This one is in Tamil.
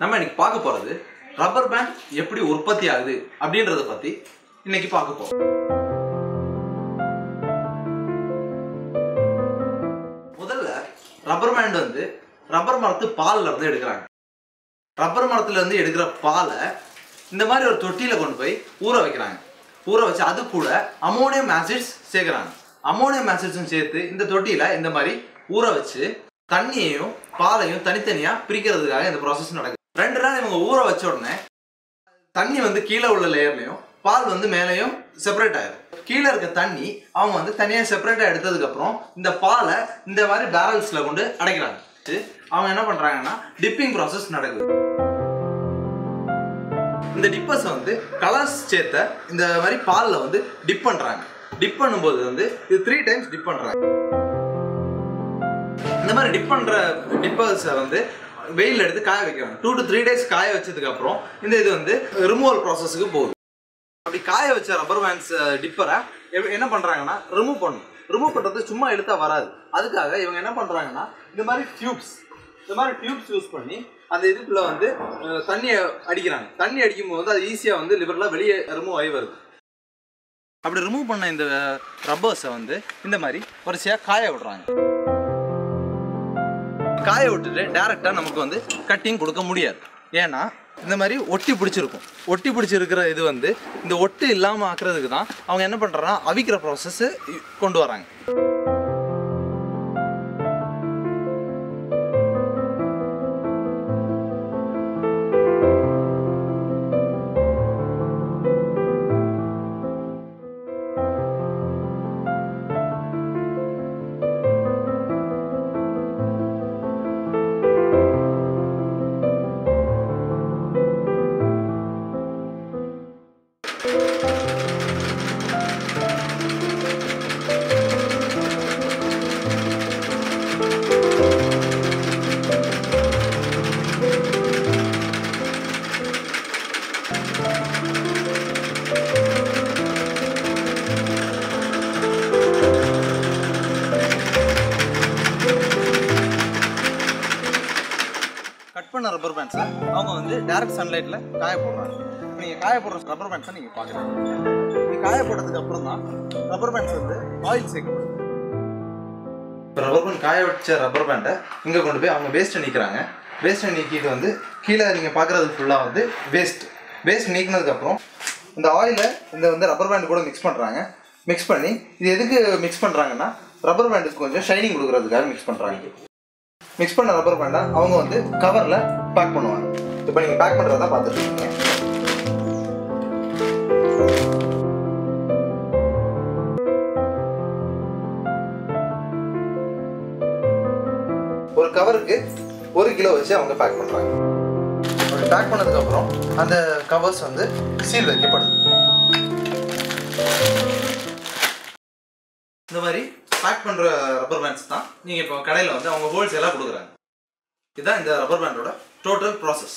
நம்ம இன்னைக்கு பார்க்க போறது ரப்பர் பேண்ட் எப்படி உற்பத்தி ஆகுது அப்படின்றத பத்தி இன்னைக்கு பார்க்க போறோம். முதல்ல ரப்பர் பேண்ட் வந்து ரப்பர் மரத்து பால்ல இருந்து எடுக்கிறாங்க. ரப்பர் மரத்துல இருந்து எடுக்கிற பாலை இந்த மாதிரி ஒரு தொட்டியில கொண்டு போய் ஊற வைக்கிறாங்க. ஊற வச்சு அது கூட அமோனியம் ஆசிட்ஸ் சேர்க்குறாங்க. அமோனியம் ஆசிட்ஸும் சேர்த்து இந்த தொட்டியில இந்த மாதிரி ஊற வச்சு தண்ணியையும் பாலையும் தனித்தனியா பிரிக்கிறதுக்காக இந்த ப்ராசஸ் நடக்குது. ரெண்டு நாள் இவங்க ஊற வச்ச உடனே தண்ணி வந்து கீழே உள்ள லேயர்லையும் பால் வந்து மேலேயும் செப்பரேட் ஆயிடும் கீழே இருக்க தண்ணி அவங்க வந்து தனியாக செப்பரேட்டாக எடுத்ததுக்கப்புறம் இந்த பாலை இந்த மாதிரி பேரல்ஸில் கொண்டு அடைக்கிறாங்க. அவங்க என்ன பண்ணுறாங்கன்னா டிப்பிங் ப்ராசஸ் நடக்குது. இந்த டிப்பர்ஸ் வந்து கலர்ஸ் சேர்த்த இந்த மாதிரி பாலில் வந்து டிப் பண்ணுறாங்க டிப் பண்ணும்போது வந்து இது த்ரீ டைம்ஸ் டிப் பண்ணுறாங்க இந்த மாதிரி டிப் பண்ணுற டிப்பர்ஸை வந்து வெயில் எடுத்து காய வைக்கிறாங்க டூ டு த்ரீ டேஸ் காய வச்சதுக்கு அப்புறம் இந்த இது வந்து ரிமூவல் ப்ராசஸுக்கு போகுது. அப்படி காய வச்ச ரப்பர் பேண்ட்ஸ் டிப்பரை என்ன பண்ணுறாங்கன்னா ரிமூவ் பண்ணும் ரிமூவ் பண்ணுறது சும்மா எடுத்தால் வராது. அதுக்காக இவங்க என்ன பண்ணுறாங்கன்னா இந்த மாதிரி டியூப்ஸ் இந்த மாதிரி டியூப்ஸ் யூஸ் பண்ணி அந்த இதுக்குள்ள வந்து தண்ணியை அடிக்கிறாங்க. தண்ணி அடிக்கும் போது அது ஈஸியாக வந்து லிவரில் வெளியே ரிமூவ் ஆகி வருது. அப்படி ரிமூவ் பண்ண இந்த ரப்பர்ஸை வந்து இந்த மாதிரி வரிசையாக காய விடுறாங்க. காய விட்டுட்டு டேரெக்டாக நமக்கு வந்து கட்டிங் கொடுக்க முடியாது. ஏன்னா இந்த மாதிரி ஒட்டி பிடிச்சிருக்கும். ஒட்டி பிடிச்சிருக்கிற இது வந்து இந்த ஒட்டு இல்லாமல் ஆக்குறதுக்கு தான் அவங்க என்ன பண்ணுறாங்கன்னா அவிக்கிற ப்ராசஸ்ஸு கொண்டு வராங்க. பண்ண ரப்பர் பேண்ட்ஸை அவங்க வந்து டேரக்ட் சன்லைட்டில் காய போடுறாங்க. நீங்கள் காய போடுற ரப்பர் பேண்ட்ஸை நீங்கள் பார்க்குறீங்க நீங்கள் காய போட்டதுக்கு அப்புறம் தான் ரப்பர் பேண்ட்ஸ் வந்து ஆயில் சேர்க்கப்படுது இப்போ ரப்பர் பேண்ட் காய வச்ச ரப்பர் பேண்டை இங்கே கொண்டு போய் அவங்க வேஸ்ட்டை நீக்கிறாங்க. வேஸ்ட்டை நீக்கிட்டு வந்து கீழே நீங்கள் பார்க்குறது ஃபுல்லாக வந்து வேஸ்ட் வேஸ்ட் நீக்கினதுக்கப்புறம் இந்த ஆயிலை இந்த வந்து ரப்பர் பேண்ட் கூட மிக்ஸ் பண்ணுறாங்க மிக்ஸ் பண்ணி இது எதுக்கு மிக்ஸ் பண்ணுறாங்கன்னா ரப்பர் பேண்டுக்கு கொஞ்சம் ஷைனிங் கொடுக்குறதுக்காக மிக்ஸ் பண்ணுறாங்க மிக்ஸ் பண்ண ரப்பர் பேண்டை அவங்க வந்து கவரில் பேக் பண்ணுவாங்க. இப்போ நீங்கள் பேக் பண்ணுறதா பார்த்துருக்கீங்க. ஒரு கவருக்கு ஒரு கிலோ வச்சு அவங்க பேக் பண்ணுறாங்க அப்படி பேக் பண்ணதுக்கப்புறம் அந்த கவர்ஸ் வந்து சீல் வைக்கப்படுது. இந்த மாதிரி பேக் பண்ணுற ரப்பர் பேண்ட்ஸ் தான். நீங்கள் இப்போ கடையில் வந்து அவங்க ஹோல்சேலாக கொடுக்குறாங்க. இதுதான் இந்த ரப்பர் பேண்டோட டோட்டல் ப்ராசஸ்